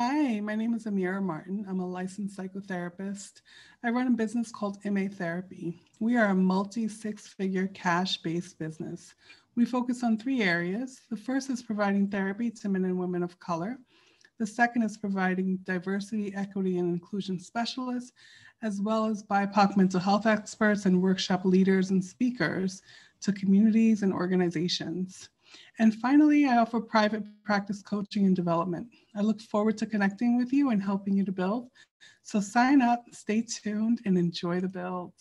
Hi, my name is Amira Martin. I'm a licensed psychotherapist. I run a business called MA Therapy. We are a multi six figure cash based business. We focus on three areas. The first is providing therapy to men and women of color. The second is providing diversity, equity, and inclusion specialists, as well as BIPOC mental health experts and workshop leaders and speakers to communities and organizations. And finally, I offer private practice coaching and development. I look forward to connecting with you and helping you to build. So sign up, stay tuned, and enjoy the build.